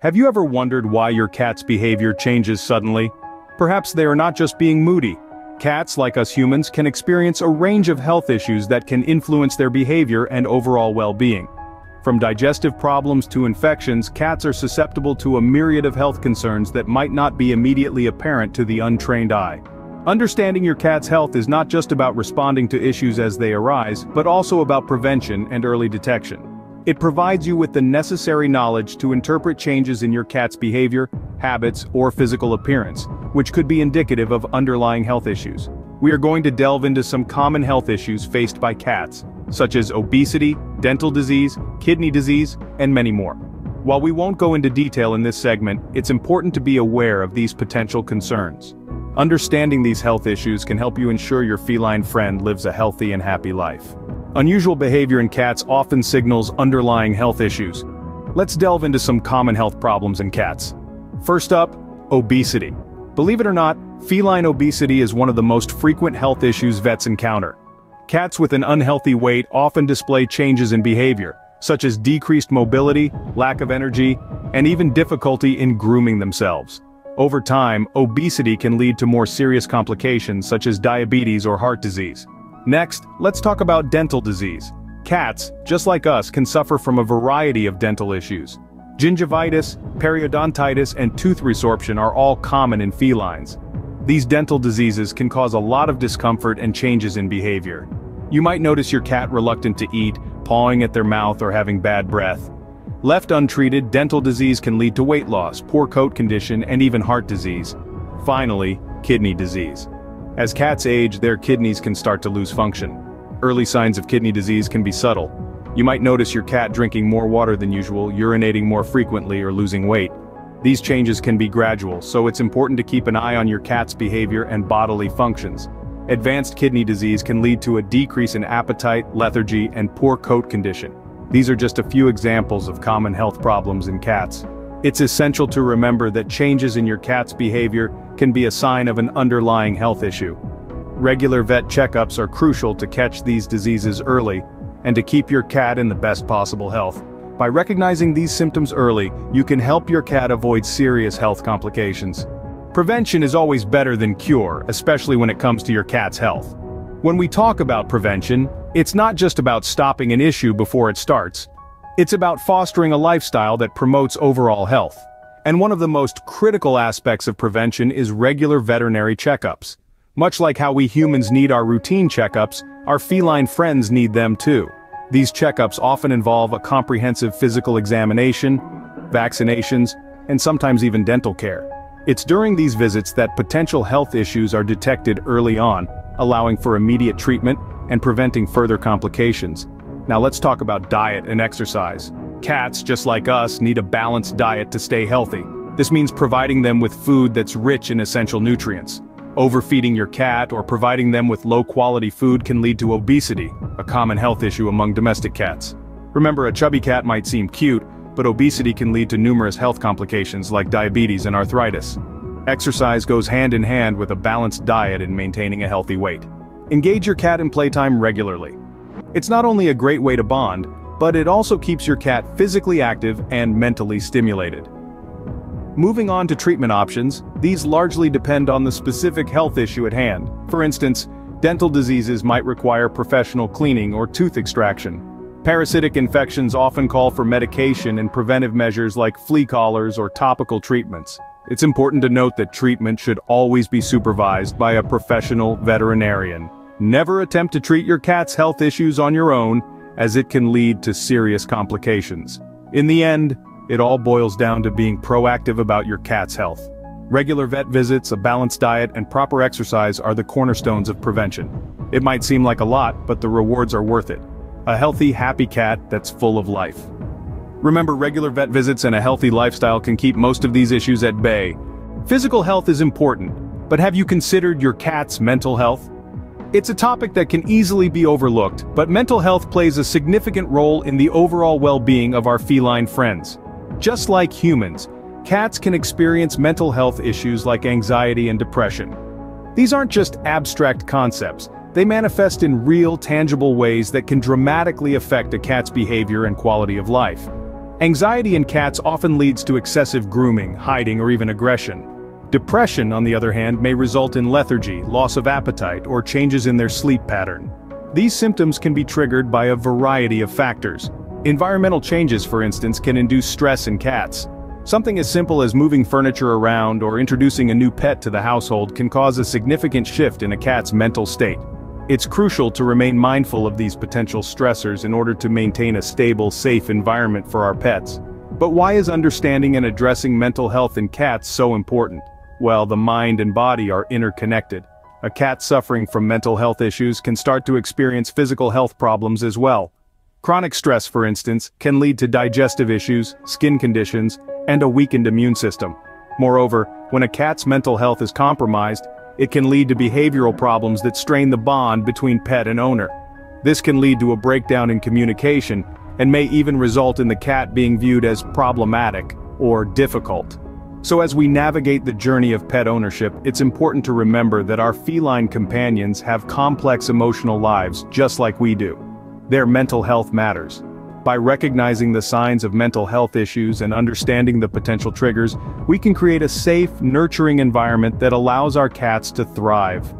Have you ever wondered why your cat's behavior changes suddenly? Perhaps they are not just being moody. Cats, like us humans, can experience a range of health issues that can influence their behavior and overall well-being. From digestive problems to infections, cats are susceptible to a myriad of health concerns that might not be immediately apparent to the untrained eye. Understanding your cat's health is not just about responding to issues as they arise, but also about prevention and early detection. It provides you with the necessary knowledge to interpret changes in your cat's behavior, habits, or physical appearance, which could be indicative of underlying health issues. We are going to delve into some common health issues faced by cats, such as obesity, dental disease, kidney disease, and many more. While we won't go into detail in this segment, it's important to be aware of these potential concerns. Understanding these health issues can help you ensure your feline friend lives a healthy and happy life. Unusual behavior in cats often signals underlying health issues. Let's delve into some common health problems in cats. First up, obesity. Believe it or not, feline obesity is one of the most frequent health issues vets encounter. Cats with an unhealthy weight often display changes in behavior, such as decreased mobility, lack of energy, and even difficulty in grooming themselves. Over time, obesity can lead to more serious complications such as diabetes or heart disease. Next, let's talk about dental disease. Cats, just like us, can suffer from a variety of dental issues. Gingivitis, periodontitis, and tooth resorption are all common in felines. These dental diseases can cause a lot of discomfort and changes in behavior. You might notice your cat reluctant to eat, pawing at their mouth or having bad breath. Left untreated, dental disease can lead to weight loss, poor coat condition, and even heart disease. Finally, kidney disease. As cats age, their kidneys can start to lose function. Early signs of kidney disease can be subtle. You might notice your cat drinking more water than usual, urinating more frequently or losing weight. These changes can be gradual, so it's important to keep an eye on your cat's behavior and bodily functions. Advanced kidney disease can lead to a decrease in appetite, lethargy, and poor coat condition. These are just a few examples of common health problems in cats. It's essential to remember that changes in your cat's behavior can be a sign of an underlying health issue. Regular vet checkups are crucial to catch these diseases early and to keep your cat in the best possible health. By recognizing these symptoms early, you can help your cat avoid serious health complications. Prevention is always better than cure, especially when it comes to your cat's health. When we talk about prevention, it's not just about stopping an issue before it starts, it's about fostering a lifestyle that promotes overall health. And one of the most critical aspects of prevention is regular veterinary checkups. Much like how we humans need our routine checkups, our feline friends need them too. These checkups often involve a comprehensive physical examination, vaccinations, and sometimes even dental care. It's during these visits that potential health issues are detected early on, allowing for immediate treatment and preventing further complications. Now let's talk about diet and exercise. Cats, just like us, need a balanced diet to stay healthy. This means providing them with food that's rich in essential nutrients. Overfeeding your cat or providing them with low-quality food can lead to obesity, a common health issue among domestic cats. Remember, a chubby cat might seem cute, but obesity can lead to numerous health complications like diabetes and arthritis. Exercise goes hand in hand with a balanced diet in maintaining a healthy weight. Engage your cat in playtime regularly. It's not only a great way to bond, but it also keeps your cat physically active and mentally stimulated. Moving on to treatment options, these largely depend on the specific health issue at hand. For instance, dental diseases might require professional cleaning or tooth extraction. Parasitic infections often call for medication and preventive measures like flea collars or topical treatments. It's important to note that treatment should always be supervised by a professional veterinarian. Never attempt to treat your cat's health issues on your own, as it can lead to serious complications. In the end, it all boils down to being proactive about your cat's health. Regular vet visits, a balanced diet, and proper exercise are the cornerstones of prevention. It might seem like a lot, but the rewards are worth it. A healthy, happy cat that's full of life. Remember regular vet visits and a healthy lifestyle can keep most of these issues at bay. Physical health is important, but have you considered your cat's mental health? It's a topic that can easily be overlooked, but mental health plays a significant role in the overall well-being of our feline friends. Just like humans, cats can experience mental health issues like anxiety and depression. These aren't just abstract concepts, they manifest in real, tangible ways that can dramatically affect a cat's behavior and quality of life. Anxiety in cats often leads to excessive grooming, hiding or even aggression. Depression, on the other hand, may result in lethargy, loss of appetite, or changes in their sleep pattern. These symptoms can be triggered by a variety of factors. Environmental changes, for instance, can induce stress in cats. Something as simple as moving furniture around or introducing a new pet to the household can cause a significant shift in a cat's mental state. It's crucial to remain mindful of these potential stressors in order to maintain a stable, safe environment for our pets. But why is understanding and addressing mental health in cats so important? Well, the mind and body are interconnected. A cat suffering from mental health issues can start to experience physical health problems as well. Chronic stress, for instance, can lead to digestive issues, skin conditions, and a weakened immune system. Moreover, when a cat's mental health is compromised, it can lead to behavioral problems that strain the bond between pet and owner. This can lead to a breakdown in communication, and may even result in the cat being viewed as problematic or difficult. So as we navigate the journey of pet ownership, it's important to remember that our feline companions have complex emotional lives just like we do. Their mental health matters. By recognizing the signs of mental health issues and understanding the potential triggers, we can create a safe, nurturing environment that allows our cats to thrive.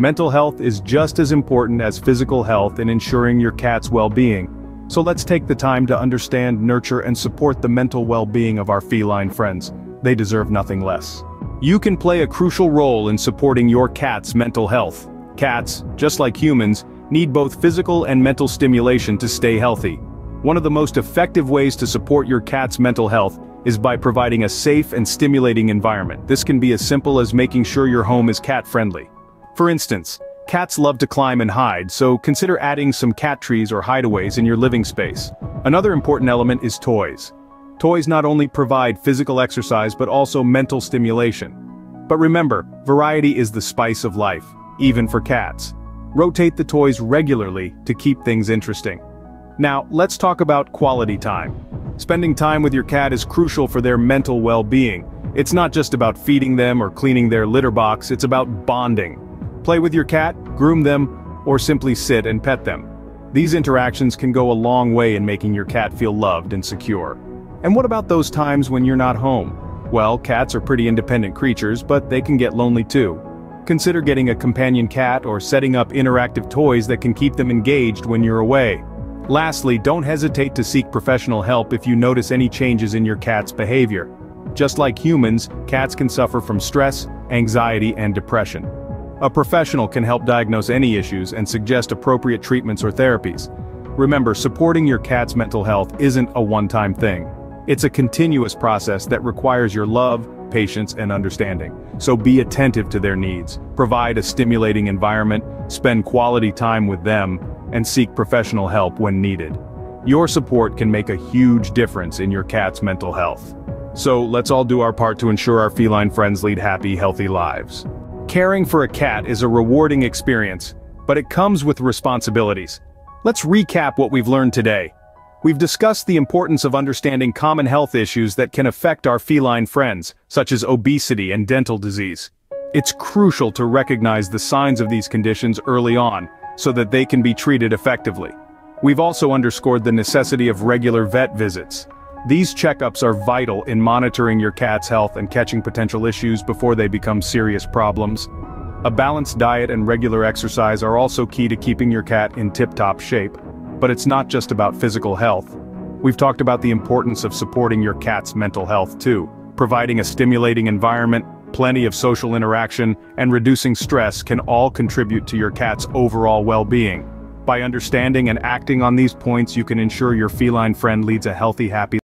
Mental health is just as important as physical health in ensuring your cat's well-being. So let's take the time to understand, nurture and support the mental well-being of our feline friends. They deserve nothing less. You can play a crucial role in supporting your cat's mental health. Cats, just like humans, need both physical and mental stimulation to stay healthy. One of the most effective ways to support your cat's mental health is by providing a safe and stimulating environment. This can be as simple as making sure your home is cat-friendly. For instance, cats love to climb and hide, so consider adding some cat trees or hideaways in your living space. Another important element is toys. Toys not only provide physical exercise but also mental stimulation. But remember, variety is the spice of life, even for cats. Rotate the toys regularly to keep things interesting. Now, let's talk about quality time. Spending time with your cat is crucial for their mental well-being. It's not just about feeding them or cleaning their litter box, it's about bonding. Play with your cat, groom them, or simply sit and pet them. These interactions can go a long way in making your cat feel loved and secure. And what about those times when you're not home? Well, cats are pretty independent creatures, but they can get lonely too. Consider getting a companion cat or setting up interactive toys that can keep them engaged when you're away. Lastly, don't hesitate to seek professional help if you notice any changes in your cat's behavior. Just like humans, cats can suffer from stress, anxiety, and depression. A professional can help diagnose any issues and suggest appropriate treatments or therapies. Remember, supporting your cat's mental health isn't a one-time thing. It's a continuous process that requires your love, patience, and understanding. So be attentive to their needs, provide a stimulating environment, spend quality time with them, and seek professional help when needed. Your support can make a huge difference in your cat's mental health. So let's all do our part to ensure our feline friends lead happy, healthy lives. Caring for a cat is a rewarding experience, but it comes with responsibilities. Let's recap what we've learned today. We've discussed the importance of understanding common health issues that can affect our feline friends, such as obesity and dental disease. It's crucial to recognize the signs of these conditions early on, so that they can be treated effectively. We've also underscored the necessity of regular vet visits. These checkups are vital in monitoring your cat's health and catching potential issues before they become serious problems. A balanced diet and regular exercise are also key to keeping your cat in tip-top shape. But it's not just about physical health. We've talked about the importance of supporting your cat's mental health too. Providing a stimulating environment, plenty of social interaction, and reducing stress can all contribute to your cat's overall well-being. By understanding and acting on these points you can ensure your feline friend leads a healthy happy